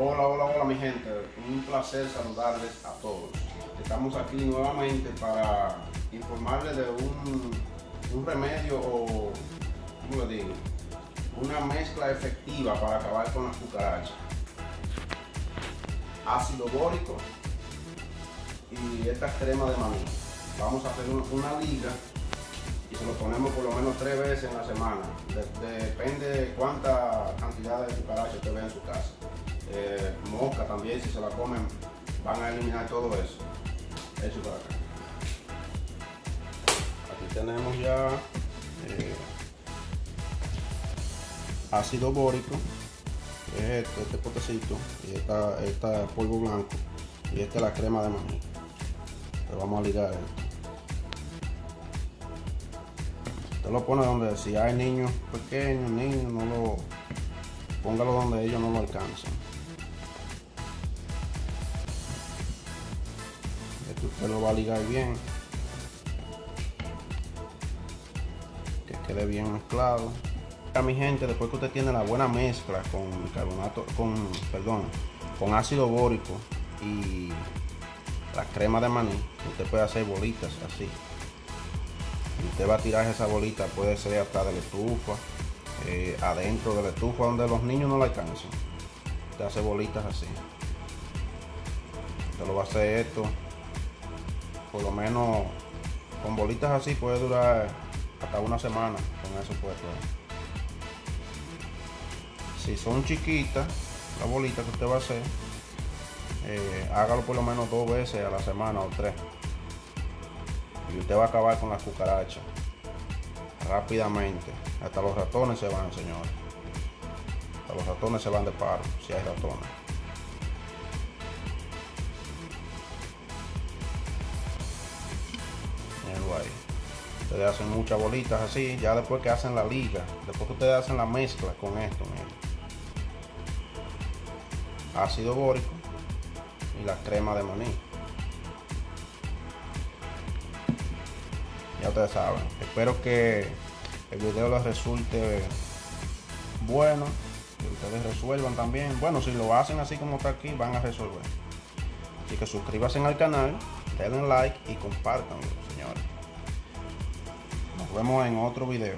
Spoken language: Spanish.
Hola, hola, hola mi gente, un placer saludarles a todos. Estamos aquí nuevamente para informarles de un, un remedio o, ¿cómo le digo? Una mezcla efectiva para acabar con las cucarachas. Ácido bórico y esta crema de maní. Vamos a hacer una liga y se lo ponemos por lo menos tres veces en la semana. depende de cuánta cantidad de cucarachas usted ve en su casa. También, si se la comen, van a eliminar todo eso. Eso para acá. Aquí tenemos ya eh, ácido bórico, es este, este potecito, y esta, esta polvo blanco, y esta es la crema de maní. Le vamos a ligar esto. lo pone donde si hay niños pequeños, niños, no lo póngalo donde ellos no lo alcanzan. Usted lo va a ligar bien. Que quede bien mezclado. A mi gente, después que usted tiene la buena mezcla con carbonato, con, perdón, con ácido bórico y la crema de maní, usted puede hacer bolitas así usted va a tirar esa bolita, puede ser hasta de la estufa, eh, adentro de la estufa donde los niños no la alcanzan. Usted hace bolitas así. Usted lo va a hacer esto, por lo menos con bolitas así puede durar hasta una semana con eso puesto. Si son chiquitas, la bolita que usted va a hacer, eh, hágalo por lo menos dos veces a la semana o tres y usted va a acabar con las cucarachas rápidamente. Hasta los ratones se van, señores. Hasta los ratones se van de paro, si hay ratones. Ustedes hacen muchas bolitas así, ya después que hacen la liga, después que ustedes hacen la mezcla con esto, miren. Ácido bórico y la crema de maní. ya ustedes saben. Espero que el video les resulte bueno, que ustedes resuelvan también. Bueno, si lo hacen así como está aquí, van a resolver. Así que suscríbanse al canal, denle like y señores. Vemos en otro video.